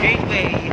Gateway.